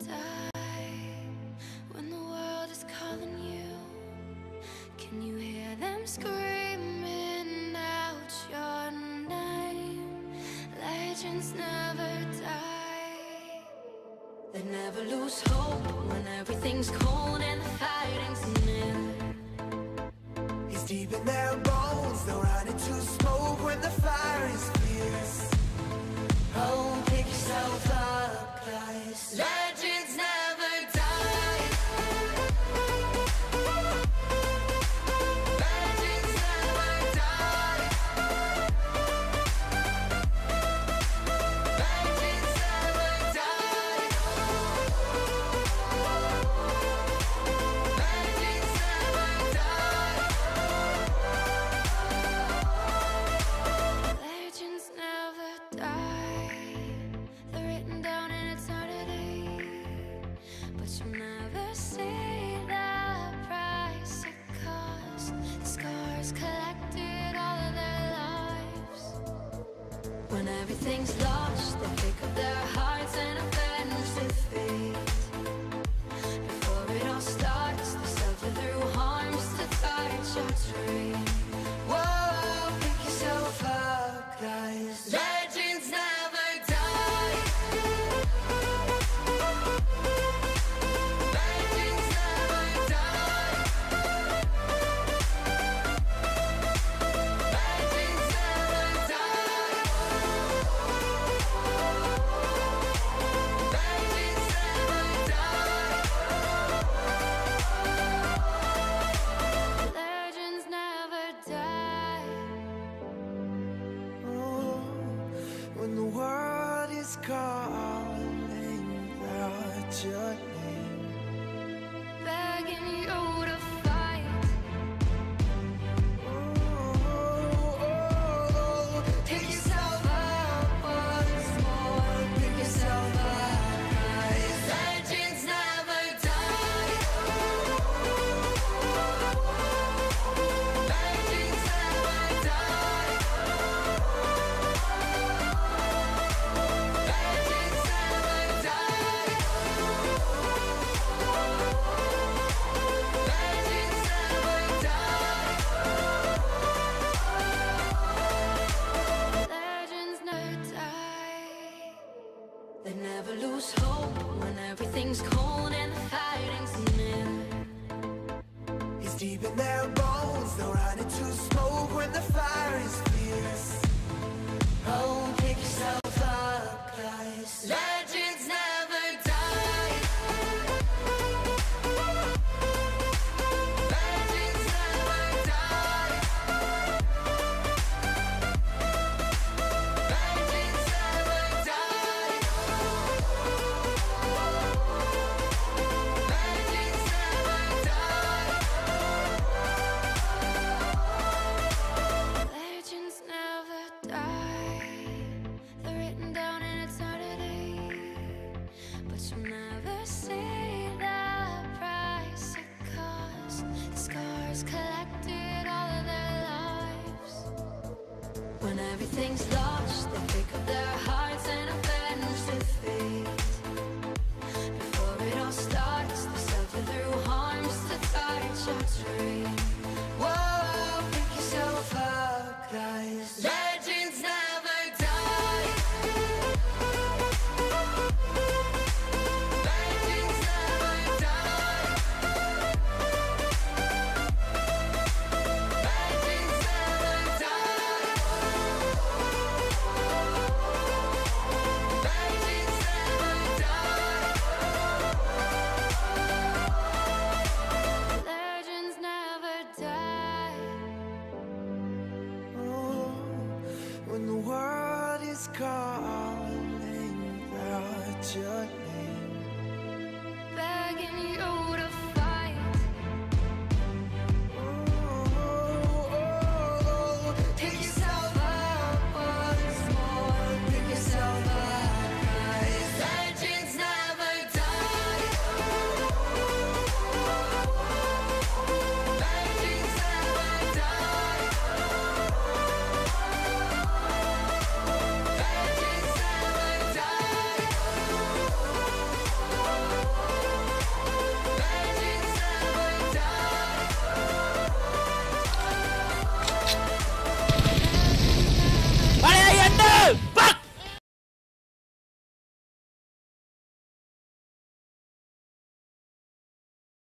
die when the world is calling you? Can you hear them screaming out your name? Legends never die. They never lose hope when everything's cold and the fighting's deep in their bones, they'll run into smoke when the fire is fierce. Oh, pick yourself up, guys. Everything's lost, they pick up their out everything's cold and the fighting's near. It's deep in their bones, they'll run into smoke when the fire is fierce. Oh, pick yourself But you'll never see the price it cost. The scars collected all of their lives. When everything's lost, they pick up their hearts calling out your